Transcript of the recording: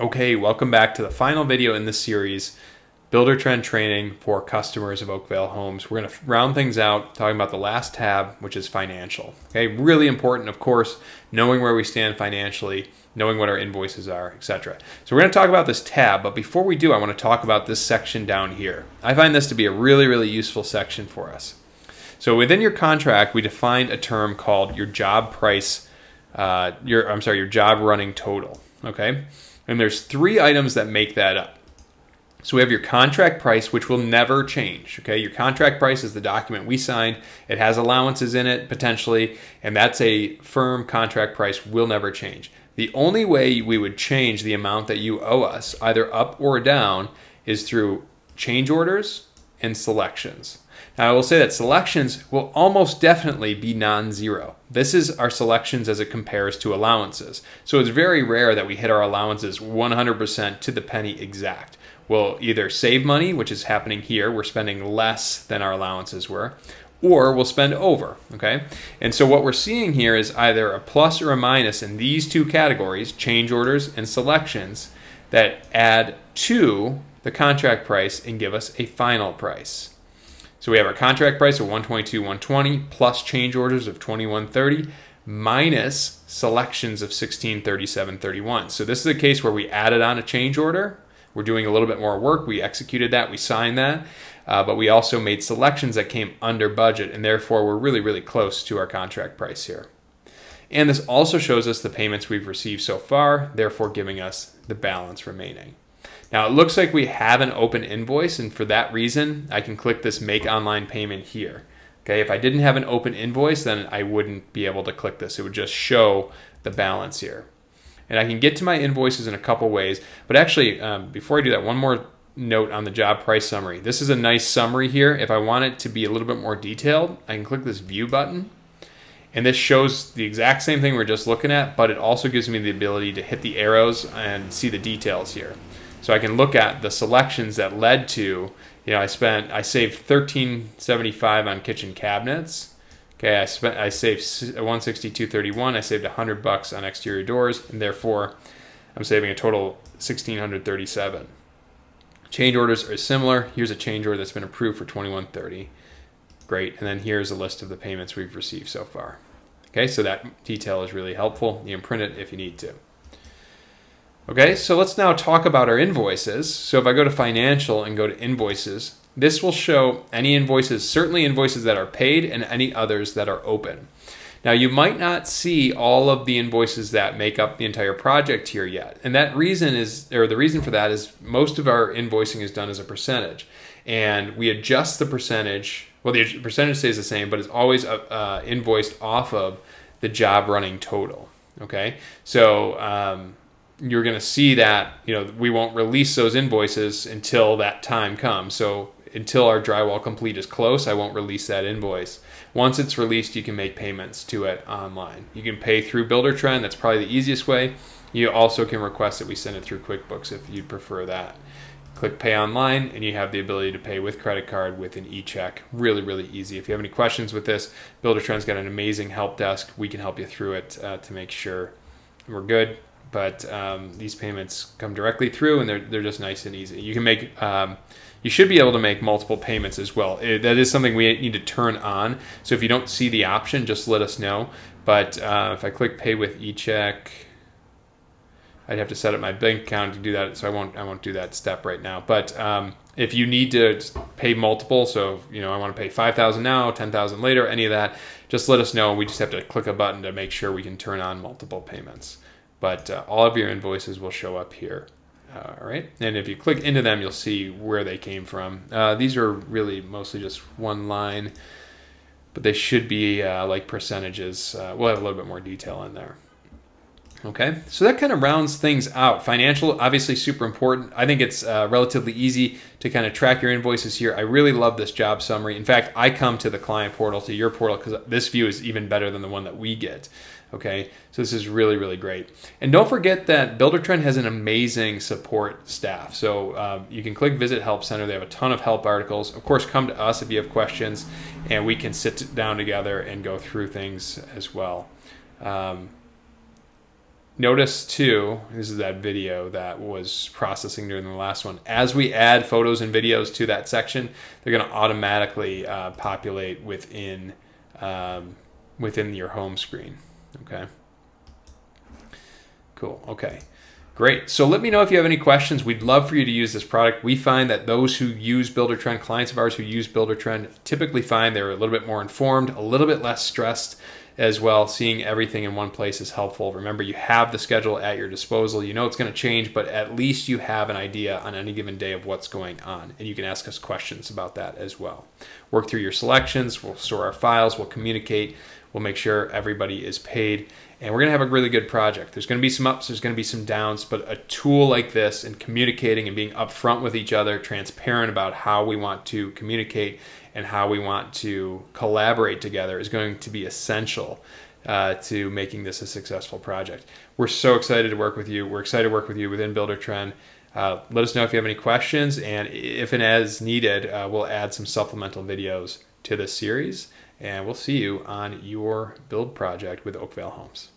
Okay, welcome back to the final video in this series, Buildertrend Training for customers of Oakvale Homes. We're to round things out talking about the last tab, which is financial. Okay, really important, of course, knowing where we stand financially, knowing what our invoices are, etc. So we're to talk about this tab, but before we do, I want to talk about this section down here. I find this to be a really, really useful section for us. So within your contract, we defined a term called your job price, uh, your I'm sorry, your job running total. Okay. And there's three items that make that up. So we have your contract price, which will never change. Okay, your contract price is the document we signed. It has allowances in it potentially, and that's a firm contract price, will never change. The only way we would change the amount that you owe us, either up or down, is through change orders and selections. Now I will say that selections will almost definitely be non-zero. This is our selections as it compares to allowances. So it's very rare that we hit our allowances 100% to the penny exact. We'll either save money, which is happening here, we're spending less than our allowances were, or we'll spend over, okay? And so what we're seeing here is either a plus or a minus in these two categories, change orders and selections, that add to the contract price and give us a final price. So we have our contract price of 122 120 plus change orders of 2130 minus selections of 1637.31. So this is a case where we added on a change order. We're doing a little bit more work. We executed that. We signed that. Uh, but we also made selections that came under budget, and therefore we're really, really close to our contract price here. And this also shows us the payments we've received so far, therefore giving us the balance remaining. Now it looks like we have an open invoice and for that reason I can click this make online payment here. Okay, if I didn't have an open invoice then I wouldn't be able to click this. It would just show the balance here. And I can get to my invoices in a couple ways, but actually um, before I do that, one more note on the job price summary. This is a nice summary here. If I want it to be a little bit more detailed, I can click this view button and this shows the exact same thing we we're just looking at, but it also gives me the ability to hit the arrows and see the details here. So I can look at the selections that led to, you know, I spent, I saved 1375 on kitchen cabinets. Okay, I spent, I saved 162.31. I saved 100 bucks on exterior doors, and therefore, I'm saving a total 1637. Change orders are similar. Here's a change order that's been approved for 2130. Great, and then here's a list of the payments we've received so far. Okay, so that detail is really helpful. You can print it if you need to. Okay, so let's now talk about our invoices. So if I go to financial and go to invoices, this will show any invoices, certainly invoices that are paid and any others that are open. Now you might not see all of the invoices that make up the entire project here yet. And that reason is, or the reason for that is most of our invoicing is done as a percentage. And we adjust the percentage, well the percentage stays the same, but it's always uh, uh invoiced off of the job running total. Okay, so um, you're going to see that you know we won't release those invoices until that time comes. So until our drywall complete is close, I won't release that invoice. Once it's released, you can make payments to it online. You can pay through Buildertrend. That's probably the easiest way. You also can request that we send it through QuickBooks if you'd prefer that. Click Pay Online, and you have the ability to pay with credit card with an e-check. Really, really easy. If you have any questions with this, Buildertrend's got an amazing help desk. We can help you through it uh, to make sure we're good but um, these payments come directly through and they're, they're just nice and easy. You can make, um, you should be able to make multiple payments as well. It, that is something we need to turn on. So if you don't see the option, just let us know. But uh, if I click pay with eCheck, I'd have to set up my bank account to do that. So I won't, I won't do that step right now. But um, if you need to pay multiple, so you know I want to pay 5,000 now, 10,000 later, any of that, just let us know. We just have to click a button to make sure we can turn on multiple payments but uh, all of your invoices will show up here. Uh, all right, and if you click into them, you'll see where they came from. Uh, these are really mostly just one line, but they should be uh, like percentages. Uh, we'll have a little bit more detail in there. Okay, so that kind of rounds things out. Financial, obviously super important. I think it's uh, relatively easy to kind of track your invoices here. I really love this job summary. In fact, I come to the client portal, to your portal, because this view is even better than the one that we get. Okay, so this is really, really great. And don't forget that Buildertrend has an amazing support staff. So um, you can click Visit Help Center. They have a ton of help articles. Of course, come to us if you have questions, and we can sit down together and go through things as well. Um, notice too, this is that video that was processing during the last one. As we add photos and videos to that section, they're going to automatically uh, populate within um, within your home screen. Okay. Cool. Okay. Great. So let me know if you have any questions. We'd love for you to use this product. We find that those who use Buildertrend, clients of ours who use Buildertrend, typically find they're a little bit more informed, a little bit less stressed as well. Seeing everything in one place is helpful. Remember, you have the schedule at your disposal. You know it's going to change, but at least you have an idea on any given day of what's going on. And you can ask us questions about that as well. Work through your selections. We'll store our files. We'll communicate. We'll make sure everybody is paid and we're going to have a really good project. There's going to be some ups, there's going to be some downs, but a tool like this and communicating and being upfront with each other, transparent about how we want to communicate and how we want to collaborate together is going to be essential uh, to making this a successful project. We're so excited to work with you. We're excited to work with you within Buildertrend. Uh, let us know if you have any questions, and if and as needed, uh, we'll add some supplemental videos to this series and we'll see you on your build project with Oakvale Homes.